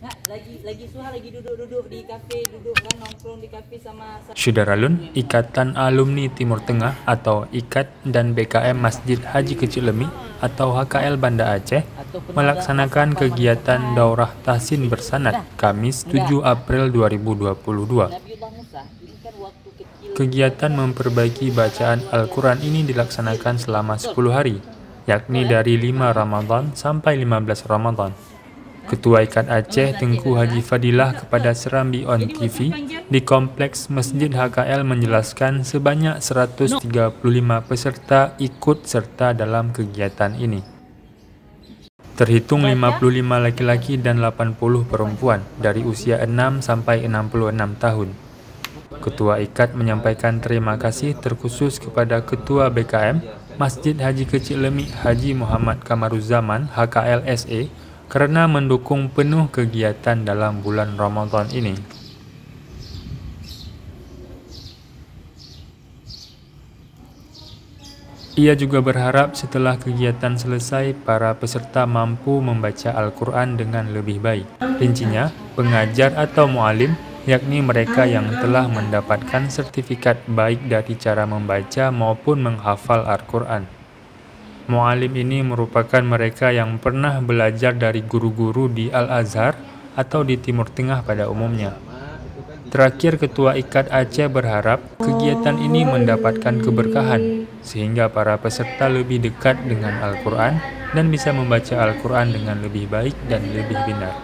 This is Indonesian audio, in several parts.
Nah, lagi lagi suha lagi duduk-duduk di kafe, duduk kan nongkrong di kafe sama Syudaralun, Ikatan Alumni Timur Tengah atau IKAT dan BKM Masjid Haji Kecil Lemi atau HKL Banda Aceh melaksanakan kegiatan Daurah Tahsin Bersanad Kamis 7 April 2022. Nabiullah Musa. Ini kan waktu kecil Kegiatan memperbaiki bacaan Al-Quran ini dilaksanakan selama 10 hari, yakni dari 5 Ramadan sampai 15 Ramadan. Ketua Ikat Aceh Tengku Haji Fadilah kepada Serambi On TV di Kompleks Masjid HKL menjelaskan sebanyak 135 peserta ikut serta dalam kegiatan ini. Terhitung 55 laki-laki dan 80 perempuan dari usia 6 sampai 66 tahun. Ketua IKAT menyampaikan terima kasih terkhusus kepada Ketua BKM Masjid Haji Kecil Lemi Haji Muhammad Kamaruzaman HKL SE kerana mendukung penuh kegiatan dalam bulan Ramadan ini. Ia juga berharap setelah kegiatan selesai, para peserta mampu membaca Al-Quran dengan lebih baik. Rincinya, pengajar atau mualim, yakni mereka yang telah mendapatkan sertifikat baik dari cara membaca maupun menghafal Al-Quran. Mualim ini merupakan mereka yang pernah belajar dari guru-guru di Al-Azhar atau di Timur Tengah pada umumnya. Terakhir, Ketua Ikat Aceh berharap kegiatan ini mendapatkan keberkahan sehingga para peserta lebih dekat dengan Al-Quran dan bisa membaca Al-Quran dengan lebih baik dan lebih benar.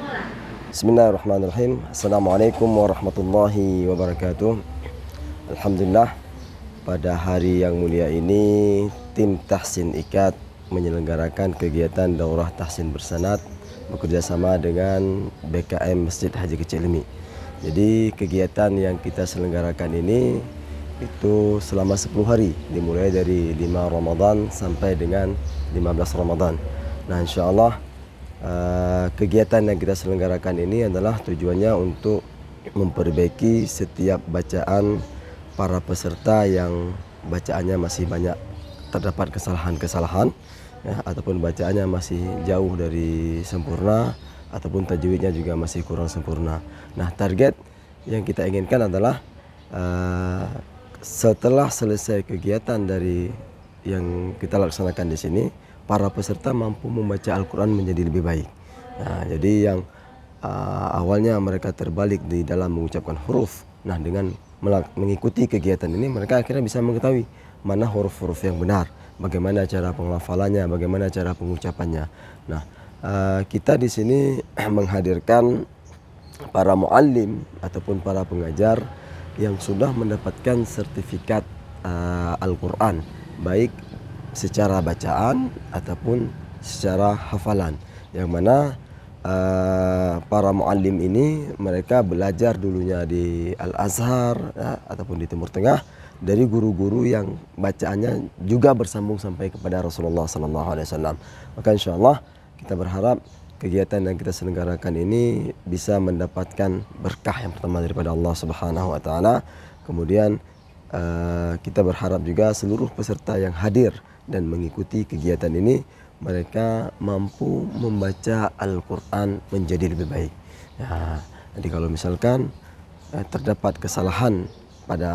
Bismillahirrahmanirrahim. Assalamualaikum warahmatullahi wabarakatuh. Alhamdulillah pada hari yang mulia ini tim Tahsin Ikat menyelenggarakan kegiatan daurah Tahsin bersanad bekerjasama dengan BKM Masjid Haji Kecil Lemi. Jadi kegiatan yang kita selenggarakan ini itu selama 10 hari dimulai dari 5 Ramadan sampai dengan 15 Ramadan. Nah insya Allah uh, kegiatan yang kita selenggarakan ini adalah tujuannya untuk memperbaiki setiap bacaan para peserta yang bacaannya masih banyak terdapat kesalahan-kesalahan ya, ataupun bacaannya masih jauh dari sempurna ataupun tajwidnya juga masih kurang sempurna. Nah, target yang kita inginkan adalah uh, setelah selesai kegiatan dari yang kita laksanakan di sini, para peserta mampu membaca Al-Quran menjadi lebih baik. Nah, jadi yang uh, awalnya mereka terbalik di dalam mengucapkan huruf, nah dengan mengikuti kegiatan ini mereka akhirnya bisa mengetahui mana huruf-huruf yang benar, bagaimana cara penghafalannya, bagaimana cara pengucapannya. Nah, uh, kita di sini menghadirkan para muallim ataupun para pengajar yang sudah mendapatkan sertifikat uh, Al-Qur'an baik secara bacaan ataupun secara hafalan. Yang mana uh, para muallim ini mereka belajar dulunya di Al-Azhar ya, ataupun di Timur Tengah dari guru-guru yang bacaannya juga bersambung sampai kepada Rasulullah sallallahu alaihi wasallam. Maka insyaallah kita berharap kegiatan yang kita selenggarakan ini bisa mendapatkan berkah yang pertama daripada Allah Subhanahu wa taala. Kemudian uh, kita berharap juga seluruh peserta yang hadir dan mengikuti kegiatan ini mereka mampu membaca Al-Qur'an menjadi lebih baik. Ya, jadi kalau misalkan uh, terdapat kesalahan pada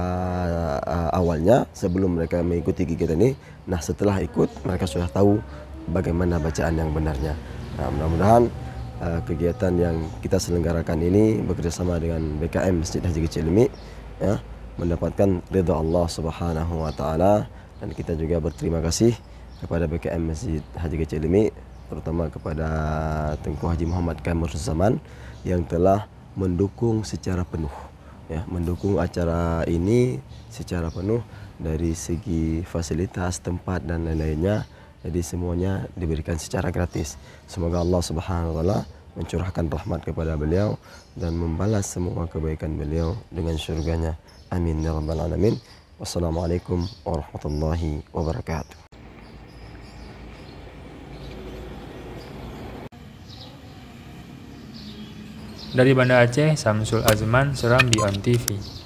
uh, awalnya sebelum mereka mengikuti kegiatan ini, nah setelah ikut mereka sudah tahu bagaimana bacaan yang benarnya. Nah, mudah-mudahan uh, kegiatan yang kita selenggarakan ini bekerjasama dengan BKM Masjid Haji Kecil Lemi ya, mendapatkan ridha Allah Subhanahu wa taala dan kita juga berterima kasih kepada BKM Masjid Haji Kecil Lemi terutama kepada Tengku Haji Muhammad Kamur Zaman yang telah mendukung secara penuh ya mendukung acara ini secara penuh dari segi fasilitas tempat dan lain-lainnya jadi semuanya diberikan secara gratis. Semoga Allah Subhanahu wa taala mencurahkan rahmat kepada beliau dan membalas semua kebaikan beliau dengan syurganya. Amin ya rabbal alamin. Wassalamualaikum warahmatullahi wabarakatuh. Dari Banda Aceh, Samsul Azman, Serambi on TV.